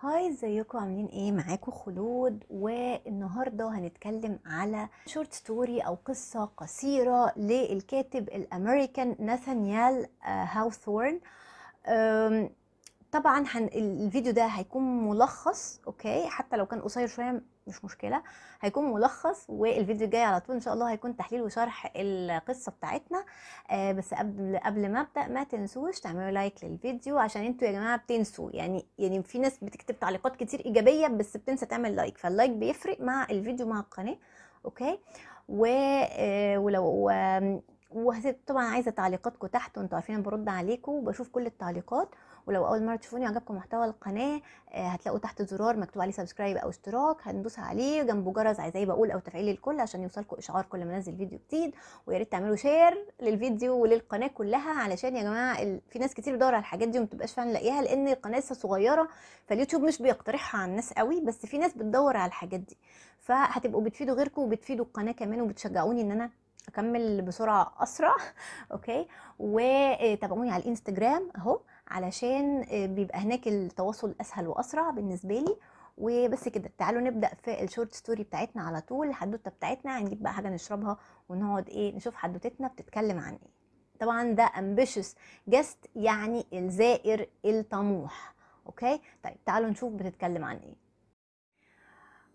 hi ازيكم؟ عاملين إيه؟ معاكم خلود. والنهاردة هنتكلم على short story أو قصة قصيرة للكاتب الأمريكان ناثانيال هاوثورن. أم، طبعا. الفيديو ده هيكون ملخص okay؟ حتى لو كان قصير شوية مش مشكلة. هيكون ملخص والفيديو الجاي على طول إن شاء الله هيكون تحليل وشرح القصة بتاعتنا. آه بس قبل قبل ما أبدأ ما تنسوش تعملوا like للفيديو عشان أنتوا يا جماعة بتنسوا. يعني يعني في ناس بتكتب تعليقات كتير إيجابية بس بتنسى تعمل like. فال like بيفرق مع الفيديو مع القناة. okay؟ و آه ولو وطبعا عايزة تعليقاتكم تحت وانتوا عارفين أنا برد عليكم وبشوف كل التعليقات. ولو أول مرة تشوفوني عجبكم محتوى القناة آه، هتلاقوا تحت زرار مكتوب عليه subscribe أو اشتراك هندوس عليه جنبه جرس زي بقول أو تفعيل الكل عشان يوصلكم إشعار كل ما أنزل فيديو جديد. ويا ريت تعملوا share للفيديو وللقناة كلها علشان يا جماعة ال... في ناس كتير بتدور على الحاجات دي وما فعلا لاقيها لأن القناة لسه صغيرة فاليوتيوب مش بيقترحها على الناس قوي بس في ناس بتدور على الحاجات دي. فهتبقوا بتفيدوا غيركم وبتفيدوا القناة كمان وبتشجعوني إن أنا أكمل بسرعة أسرع. okay؟ وتابعوني على الإنستجرام أهو. علشان بيبقى هناك التواصل أسهل وأسرع بالنسبة لي. وبس كده تعالوا نبدأ في ال short story بتاعتنا على طول الحدوتة بتاعتنا هنجيب بقى حاجة نشربها ونقعد إيه نشوف حدوتتنا بتتكلم عن إيه. طبعا The Ambitious Guest يعني الزائر الطموح. okay؟ طيب تعالوا نشوف بتتكلم عن إيه.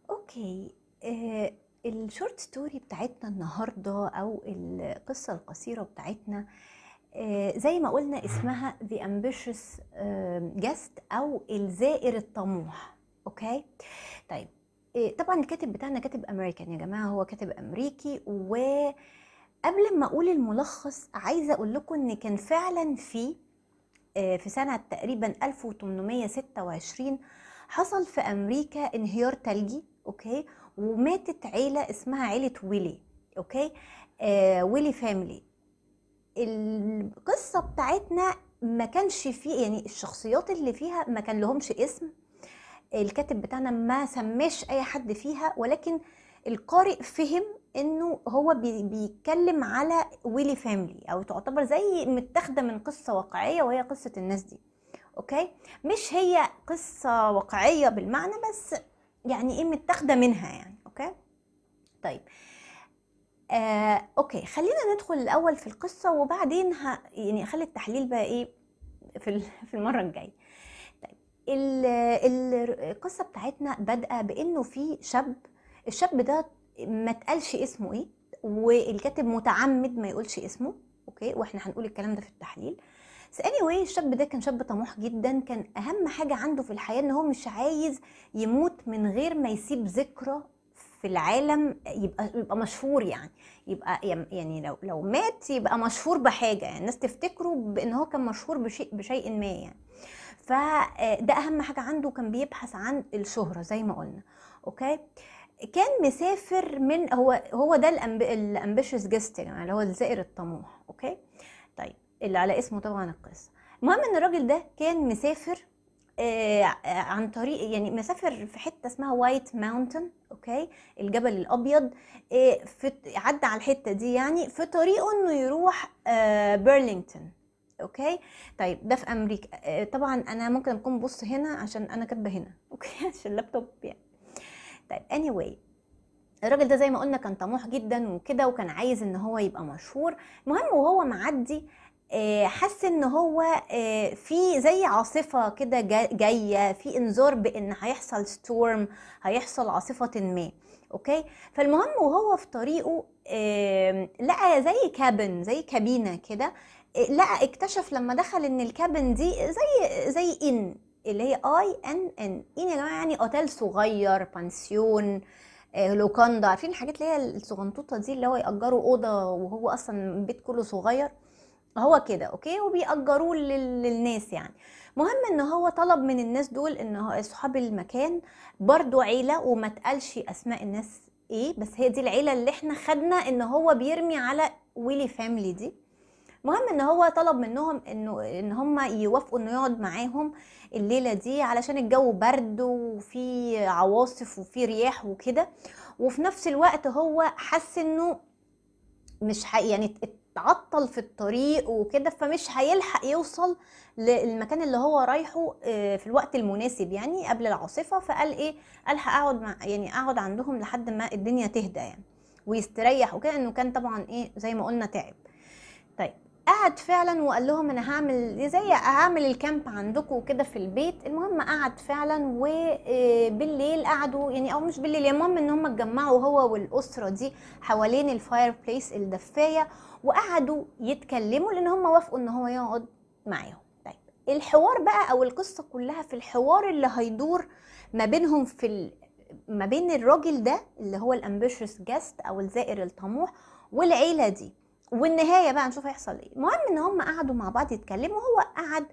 okay آه ال short story بتاعتنا النهارده أو القصة القصيرة بتاعتنا آه زي ما قلنا اسمها The Ambitious آه Guest أو الزائر الطموح. okay؟ طيب آه طبعا الكاتب بتاعنا كاتب أمريكان يا جماعة هو كاتب أمريكي وقبل ما أقول الملخص عايزة أقول لكم إن كان فعلا في في سنة تقريبا 1826 حصل في أمريكا انهيار ثلجي okay؟ وماتت عيلة اسمها عيلة ويلي. okay؟ آه Willey family القصة بتاعتنا ما كانش فيه يعني الشخصيات اللي فيها ما كان لهمش اسم. الكاتب بتاعنا ما سماش أي حد فيها ولكن القارئ فهم إنه هو بي بيتكلم على Willey family أو تعتبر زي متاخدة من قصة واقعية وهي قصة الناس دي. okay؟ مش هي قصة واقعية بالمعنى بس يعني إيه متاخدة منها يعني. okay؟ طيب. آه، okay خلينا ندخل الأول في القصة وبعدين ه... يعني أخلي التحليل بقى إيه في في المرة الجاية. طيب ال... ال... القصة بتاعتنا بادئة بإنه في شاب الشاب ده ما اتقالش اسمه إيه والكاتب متعمد ما يقولش اسمه okay وإحنا هنقول الكلام ده في التحليل. بس anyway الشاب ده كان شاب طموح جدا كان أهم حاجة عنده في الحياة إن هو مش عايز يموت من غير ما يسيب ذكرى في العالم يبقى يبقى مشهور يعني. يبقى يعني لو لو مات يبقى مشهور بحاجة يعني. الناس تفتكره بإن هو كان مشهور بشيء بشيء ما يعني. فده أهم حاجة عنده كان بيبحث عن الشهرة زي ما قلنا. okay؟ كان مسافر من هو هو ده ال ambitious guest يا جماعة اللي هو الزائر الطموح. okay؟ طيب اللي على اسمه طبعا القصة. المهم إن الراجل ده كان مسافر آه عن طريق يعني مسافر في حتة اسمها White Mountain okay؟ الجبل الأبيض. آه في عدى على الحتة دي يعني في طريقه إنه يروح آه بيرلينغتون okay؟ طيب ده في أمريكا. آه طبعا أنا ممكن أكون بص هنا عشان أنا كاتبة هنا okay؟ عشان اللابتوب يعني. طيب anyway الراجل ده زي ما قلنا كان طموح جدا وكده وكان عايز إن هو يبقى مشهور. المهم وهو معدي حس إن هو في زي عاصفة كده جاية في انذار بإن هيحصل storm هيحصل عاصفة ما okay؟ فالمهم وهو في طريقه لقى زي cabin زي كابينة كده لقى اكتشف لما دخل إن ال cabin دي زي زي inn اللي هي i n n inn يا جماعة يعني أوتيل صغير بانسيون لوكاندا عارفين الحاجات اللي هي الصغنطوطة دي اللي هو يأجروا أوضة وهو أصلا البيت كله صغير؟ هو كده okay؟ وبيأجروه للناس يعني. مهم إن هو طلب من الناس دول إن صحاب المكان برضو عيلة وما تقالش أسماء الناس إيه بس هي دي العيلة اللي إحنا خدنا إن هو بيرمي على Willey family دي. مهم إن هو طلب منهم انه إن هم يوافقوا إنه يقعد معاهم الليلة دي علشان الجو برد وفي عواصف وفي رياح وكده. وفي نفس الوقت هو حس إنه مش حق يعني هيتعطل في الطريق وكده فمش هيلحق يوصل للمكان اللي هو رايحه آه، في الوقت المناسب يعني قبل العاصفة. فقال إيه قال هقعد مع يعني أقعد عندهم لحد ما الدنيا تهدى يعني ويستريح وكده إنه كان طبعا إيه زي ما قلنا تعب. قعد فعلا وقال لهم أنا هعمل زي هعمل الكامب عندكم وكده في البيت. المهم قعد فعلا وبالليل قعدوا يعني أو مش بالليل المهم إن هم اتجمعوا هو والأسرة دي حوالين ال fireplace الدفاية وقعدوا يتكلموا لأن هم وافقوا إن هو يقعد معاهم. طيب الحوار بقى أو القصة كلها في الحوار اللي هيدور ما بينهم في ال... ما بين الراجل ده اللي هو ال ambitious guest أو الزائر الطموح والعيلة دي. والنهاية بقى نشوف هيحصل إيه. المهم إن هم قعدوا مع بعض يتكلموا هو قعد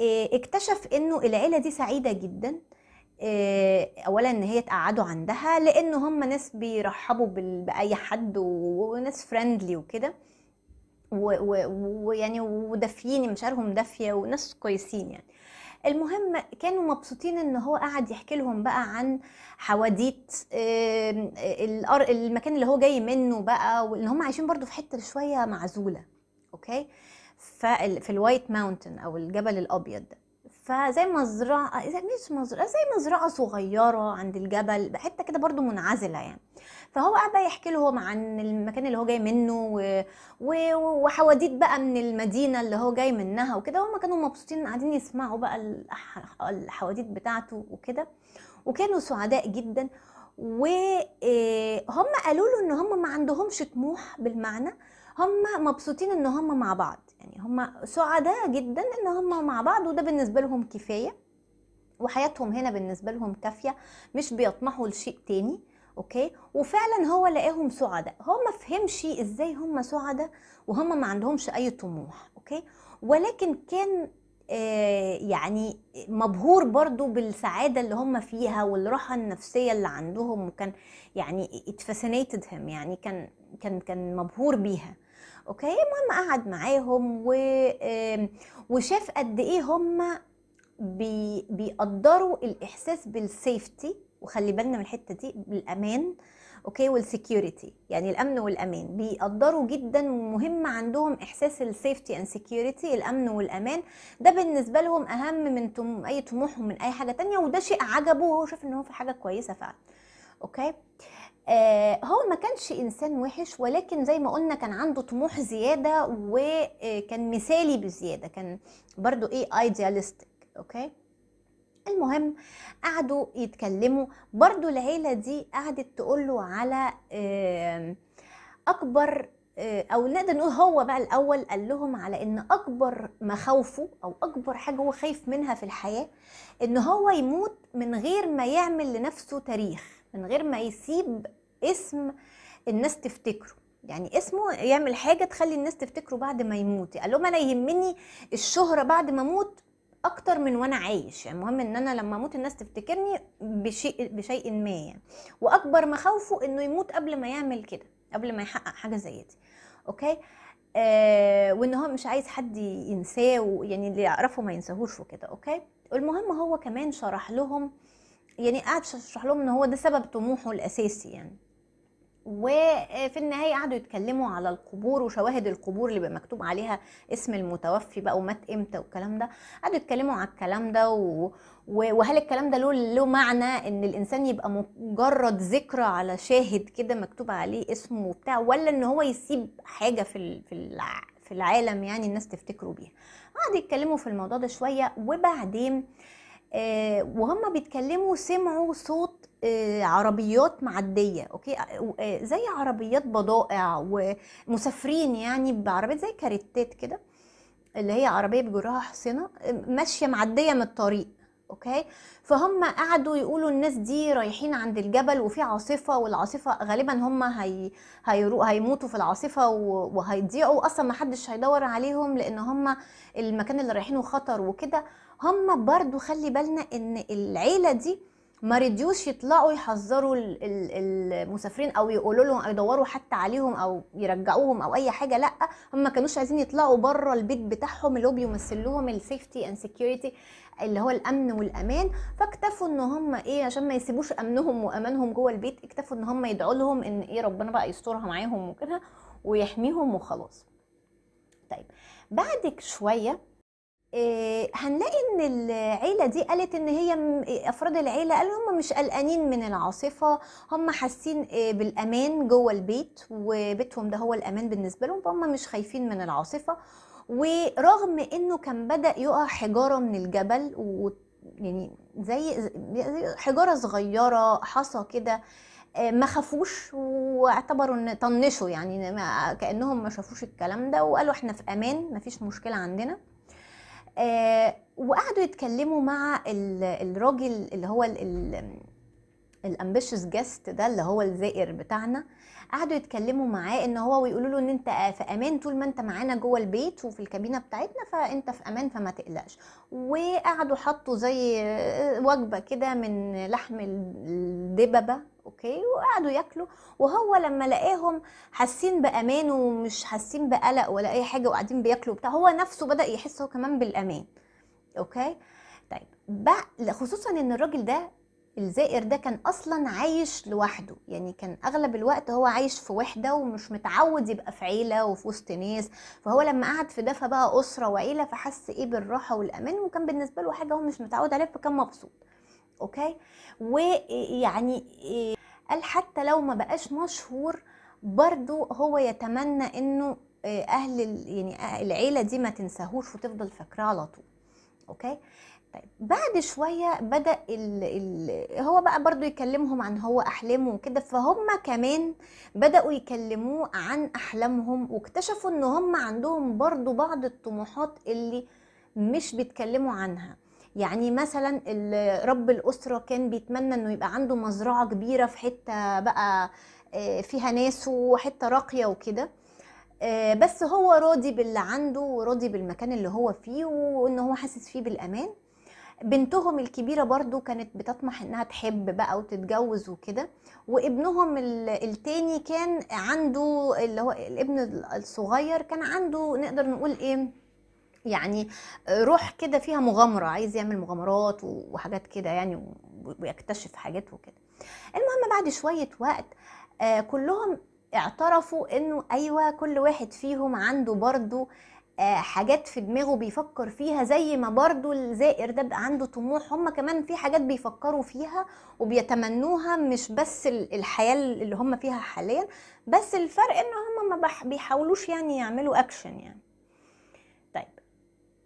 آه اكتشف إنه العيلة دي سعيدة جدا آه اولا إن هي تقعدوا عندها لأن هم ناس بيرحبوا بأي حد وناس friendly وكده. ويعني ودافيين مشاعرهم دافية وناس كويسين يعني. المهم كانوا مبسوطين إن هو قعد يحكي لهم بقى عن حواديت المكان اللي هو جاي منه بقى وإن هم عايشين برضو في حتة شوية معزولة okay؟ في ال White Mountain أو الجبل الأبيض. ده فزي مزرعة زي مش مزرعة زي مزرعة صغيرة عند الجبل حتة كده برضو منعزلة يعني. فهو قاعد بقى يحكي لهم عن المكان اللي هو جاي منه و... و... وحواديت بقى من المدينة اللي هو جاي منها وكده هم كانوا مبسوطين قاعدين يسمعوا بقى الحواديت بتاعته وكده. وكانوا سعداء جدا. وهم قالوا له إن هم ما عندهمش طموح بالمعنى. هم مبسوطين إن هم مع بعض. يعني هم سعداء جدا إن هم مع بعض وده بالنسبة لهم كفاية. وحياتهم هنا بالنسبة لهم كافية مش بيطمحوا لشيء تاني. okay؟ وفعلا هو لقاهم سعداء. هو ما فهمش إزاي هم سعداء وهم ما عندهمش أي طموح okay؟ ولكن كان آه يعني مبهور برضو بالسعادة اللي هم فيها والراحة النفسية اللي عندهم وكان يعني ات fascinated هم يعني كان كان كان مبهور بيها. okay؟ المهم قعد معاهم و وشاف قد إيه هم بي بيقدروا الإحساس بال safety وخلي بالنا من الحتة دي بالأمان okay؟ وال security يعني الأمن والأمان. بيقدروا جدا ومهم عندهم إحساس ال safety and security الأمن والأمان. ده بالنسبة لهم أهم من تم أي طموحهم من أي حاجة تانية وده شيء عجبه وهو شاف إن هو في حاجة كويسة فعلا. okay؟ آه هو ما كانش إنسان وحش ولكن زي ما قلنا كان عنده طموح زيادة وكان مثالي بزيادة. كان برضو إيه idealistic okay؟ المهم قعدوا يتكلموا. برضو العيلة دي قعدت تقوله على أكبر أو نقدر نقول هو بقى الأول قال لهم على إن أكبر مخاوفه أو أكبر حاجة هو خايف منها في الحياة إن هو يموت من غير ما يعمل لنفسه تاريخ من غير ما يسيب اسم الناس تفتكره. يعني اسمه يعمل حاجة تخلي الناس تفتكره بعد ما يموت. قال لهم أنا يهمني الشهرة بعد ما أموت أكتر من وأنا عايش. يعني المهم إن أنا لما أموت الناس تفتكرني بشيء بشيء ما يعني. وأكبر مخاوفه إنه يموت قبل ما يعمل كده قبل ما يحقق حاجة زي دي. okay؟ آه وإن هو مش عايز حد ينساه ويعني اللي يعرفه ما ينساهوش وكده. okay؟ المهم هو كمان شرح لهم يعني قعد شرح لهم إن هو ده سبب طموحه الأساسي يعني. وفي النهاية قعدوا يتكلموا على القبور وشواهد القبور اللي بقى مكتوب عليها اسم المتوفي بقى ومات إمتى والكلام ده. قعدوا يتكلموا على الكلام ده و... وهل الكلام ده له معنى إن الإنسان يبقى مجرد ذكرى على شاهد كده مكتوب عليه اسمه وبتاع ولا إن هو يسيب حاجة في في في العالم يعني الناس تفتكروا بيها؟ قعدوا يتكلموا في الموضوع ده شوية وبعدين آه وهم بيتكلموا سمعوا صوت عربيات معدية أوكي؟ آه، زي عربيات بضائع ومسافرين يعني بعربيات زي كاريتات كده اللي هي عربية بيجرها حصنه ماشية معدية من الطريق okay؟ فهم قعدوا يقولوا الناس دي رايحين عند الجبل وفي عاصفة والعاصفة غالبا هم هي هيموتوا في العاصفة وهيضيعوا أصلا ما حدش هيدور عليهم لأن هم المكان اللي رايحينه خطر وكده. هم برضو خلي بالنا إن العيلة دي ما رضيوش يطلعوا يحذروا المسافرين أو يقولوا لهم أو يدوروا حتى عليهم أو يرجعوهم أو أي حاجة لأ هم ما كانوش عايزين يطلعوا بره البيت بتاعهم اللي هو بيمثل لهم ال safety and security اللي هو الأمن والأمان. فاكتفوا إن هم إيه عشان ما يسيبوش أمنهم وأمانهم جوه البيت اكتفوا إن هم يدعوا لهم إن إيه ربنا بقى يسترها معاهم وكده ويحميهم وخلاص. طيب بعد شوية هنلاقي إن العيلة دي قالت إن هي أفراد العيلة قالوا هم مش قلقانين من العاصفة هم حاسين آه، بالأمان جوه البيت وبيتهم ده هو الأمان بالنسبة لهم فهم مش خايفين من العاصفة. ورغم إنه كان بدأ يقع حجارة من الجبل و يعني زي حجارة صغيرة حصى كده آه، ما خافوش واعتبروا إن طنشوا يعني كأنهم ما شافوش الكلام ده وقالوا إحنا في أمان مفيش مشكلة عندنا. آه، وقعدوا يتكلموا مع ال- الراجل اللي هو ال ambitious guest ده اللي هو الزائر بتاعنا. قعدوا يتكلموا معاه إن هو ويقولوا له إن أنت في أمان طول ما أنت معانا جوه البيت وفي الكابينة بتاعتنا فأنت في أمان فما تقلقش. وقعدوا حطوا زي وجبة كده من لحم الدببة okay؟ وقعدوا ياكلوا. وهو لما لقاهم حاسين بأمان ومش حاسين بقلق ولا أي حاجة وقاعدين بياكلوا بتاع هو نفسه بدأ يحس هو كمان بالأمان. okay؟ طيب بقى خصوصا إن الراجل ده الزائر ده كان أصلا عايش لوحده. يعني كان أغلب الوقت هو عايش في وحدة ومش متعود يبقى في عيلة وفي وسط ناس. فهو لما قعد في ده فبقى أسرة وعيلة فحس إيه بالراحة والأمان وكان بالنسبة له حاجة هو مش متعود عليها فكان مبسوط. أوكي؟ ويعني قال حتى لو ما بقاش مشهور برضو هو يتمنى إنه إيه، أهل يعني العيلة دي ما تنساهوش وتفضل فاكراه على طول. أوكي؟ طيب بعد شوية بدأ ال ال هو بقى برضو يكلمهم عن هو أحلامه وكده فهم كمان بدأوا يكلموه عن أحلامهم واكتشفوا إن هم عندهم برضو بعض الطموحات اللي مش بيتكلموا عنها. يعني مثلا رب الأسرة كان بيتمنى إنه يبقى عنده مزرعة كبيرة في حتة بقى آه، فيها ناس وحتة راقية وكده. آه، بس هو راضي باللي عنده وراضي بالمكان اللي هو فيه وإن هو حاسس فيه بالأمان. بنتهم الكبيرة برضو كانت بتطمح إنها تحب بقى وتتجوز وكده. وابنهم ال- التاني كان عنده اللي هو الابن الصغير كان عنده نقدر نقول إيه يعني روح كده فيها مغامرة عايز يعمل مغامرات وحاجات كده يعني ويكتشف حاجات وكده. المهم بعد شوية وقت آه، كلهم اعترفوا إنه أيوه كل واحد فيهم عنده برضو آه، حاجات في دماغه بيفكر فيها زي ما برضو الزائر ده بقى عنده طموح هم كمان في حاجات بيفكروا فيها وبيتمنوها مش بس ال- الحياة اللي هم فيها حاليا بس الفرق إن هم ما بيحاولوش يعني يعملوا اكشن يعني.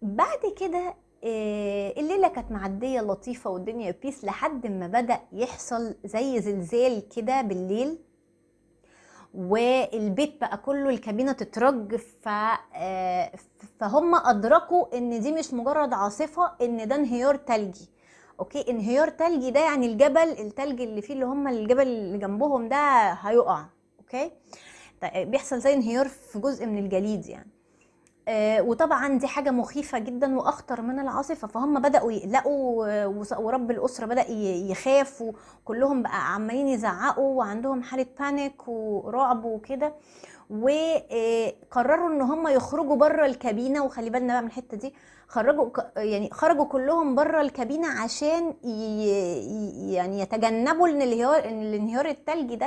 بعد كده آه، الليلة كانت معدية لطيفة والدنيا peace لحد ما بدأ يحصل زي زلزال كده بالليل. والبيت بقى كله الكابينة تترج ف... آه، فهم أدركوا إن دي مش مجرد عاصفة إن ده انهيار تلجي. okay؟ انهيار تلجي ده يعني الجبل التلج اللي فيه اللي هم الجبل اللي جنبهم ده هيقع. طيب بيحصل زي انهيار في جزء من الجليد يعني. وطبعا دي حاجة مخيفة جدا وأخطر من العاصفة. فهم بدأوا يقلقوا آه، ورب الأسرة بدأ ي- يخاف وكلهم بقى عمالين يزعقوا وعندهم حالة panic ورعب وكده. وقرروا إن هم يخرجوا بره الكابينة. وخلي بالنا بقى من الحتة دي خرجوا يعني خرجوا كلهم بره الكابينة عشان يعني يتجنبوا ان الانهيار ان الانهيار التلجي ده.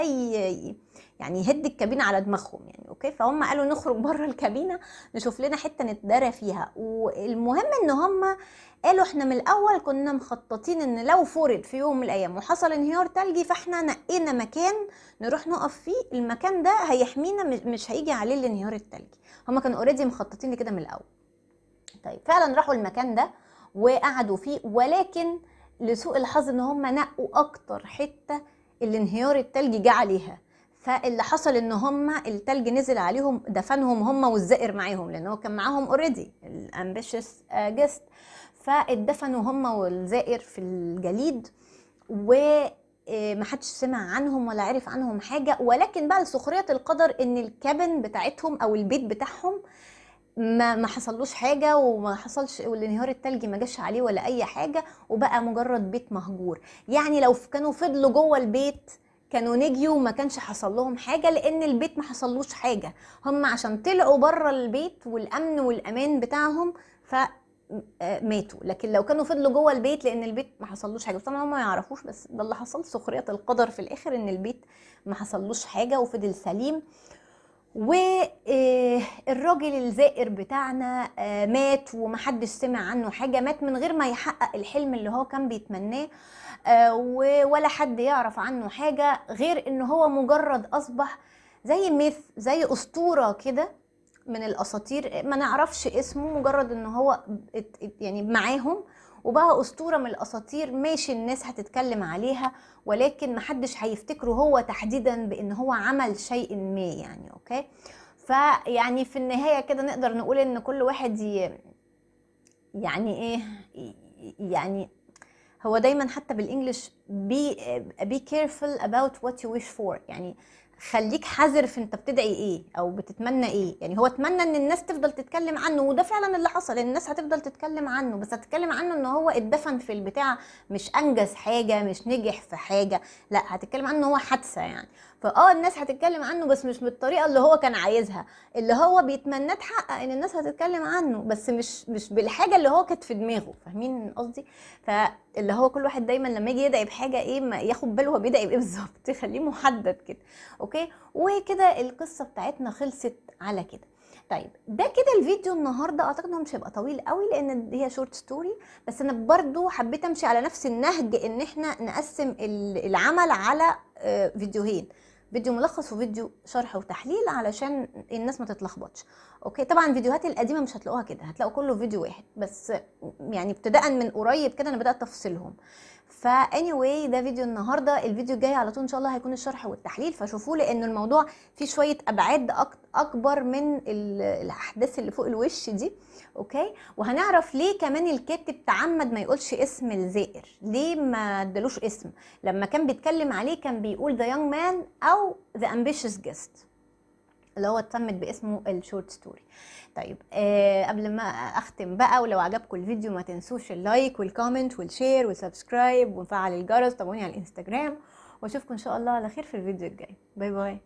يعني يهد الكابينة على دماغهم يعني أوكي؟ فهم قالوا نخرج بره الكابينة نشوف لنا حتة نتدارى فيها. والمهم إن هم قالوا إحنا من الأول كنا مخططين إن لو فرض في يوم من الأيام وحصل انهيار تلجي فإحنا نقينا مكان نروح نقف فيه المكان ده هيحمينا مش- هيجي عليه الانهيار التلجي. هم كانوا already مخططين لكده من الأول. طيب فعلا راحوا المكان ده وقعدوا فيه ولكن لسوء الحظ إن هم نقوا أكتر حتة الانهيار التلجي جه عليها. فاللي حصل إن هم التلج نزل عليهم دفنهم هم والزائر معاهم لأن هو كان معاهم already ال ambitious guest فاتدفنوا هم والزائر في الجليد ومحدش سمع عنهم ولا عرف عنهم حاجة. ولكن بقى لسخريه القدر إن الكابن بتاعتهم أو البيت بتاعهم ما ما حصلوش حاجة وما حصلش والانهيار التلجي ما جاش عليه ولا أي حاجة وبقى مجرد بيت مهجور. يعني لو كانوا فضلوا جوه البيت كانوا نجيوا وما كانش حصل لهم حاجة لأن البيت ما حصلوش حاجة. هم عشان طلعوا بره البيت والأمن والأمان بتاعهم ف آه، ماتوا. لكن لو كانوا فضلوا جوه البيت لأن البيت ما حصلوش حاجة. طبعا هم ما يعرفوش بس ده اللي حصل سخرية القدر في الآخر إن البيت ما حصلوش حاجة وفضل سليم. والراجل الزائر بتاعنا آه، مات ومحدش سمع عنه حاجة مات من غير ما يحقق الحلم اللي هو كان بيتمناه آه، ولا حد يعرف عنه حاجة غير إن هو مجرد أصبح زي ميث زي أسطورة كده من الأساطير ما نعرفش اسمه مجرد إن هو يعني معاهم وبقى أسطورة من الأساطير ماشي الناس هتتكلم عليها ولكن محدش هيفتكره هو تحديدا بإن هو عمل شيء ما يعني أوكي؟ فيعني في النهاية كده نقدر نقول إن كل واحد ي... يعني إيه يعني هو دايما حتى بالإنجلش be, be careful about what you wish for يعني خليك حذر في انت بتدعي إيه أو بتتمنى إيه. يعني هو اتمنى ان الناس تفضل تتكلم عنه وده فعلا اللي حصل الناس هتفضل تتكلم عنه. بس هتتكلم عنه إن هو اتدفن في البتاع مش أنجز حاجة مش نجح في حاجة لا هتتكلم عنه هو حادثة يعني. فآه الناس هتتكلم عنه بس مش بالطريقة اللي هو كان عايزها. اللي هو بيتمناه تحقق إن الناس هتتكلم عنه بس مش مش بالحاجة اللي هو كانت في دماغه. فاهمين قصدي؟ فاللي هو كل واحد دايما لما يجي يدعي بحاجة إيه ما ياخد باله هو بيدعي بإيه بالظبط. يخليه محدد كده. okay؟ وكده القصة بتاعتنا خلصت على كده. طيب ده كده الفيديو النهارده. أعتقد إنه مش هيبقى طويل قوي لأن هي short story بس أنا برضو حبيت أمشي على نفس النهج إن إحنا نقسم ال- العمل على آه، فيديوهين. فيديو ملخص وفيديو شرح وتحليل علشان الناس ما تتلخبطش. okay؟ طبعا الفيديوهات القديمة مش هتلاقوها كده هتلاقوا كله فيديو واحد. بس يعني ابتداء من قريب كده أنا بدأت أفصلهم. فا anyway ده فيديو النهارده. الفيديو الجاي على طول إن شاء الله هيكون الشرح والتحليل فشوفوه لأن الموضوع فيه شوية أبعاد أكبر من ال- الأحداث اللي فوق الوش دي okay؟ وهنعرف ليه كمان الكاتب تعمد ما يقولش اسم الزائر. ليه ما ادالوش اسم؟ لما كان بيتكلم عليه كان بيقول the young man أو the ambitious guest اللي هو اتسمت باسمه ال short story. طيب آه قبل ما اختم بقى ولو عجبكم الفيديو ما تنسوش اللايك والكومنت والشير والسبسكرايب وفعل الجرس تابعوني على الانستجرام واشوفكم إن شاء الله على خير في الفيديو الجاي. باي باي.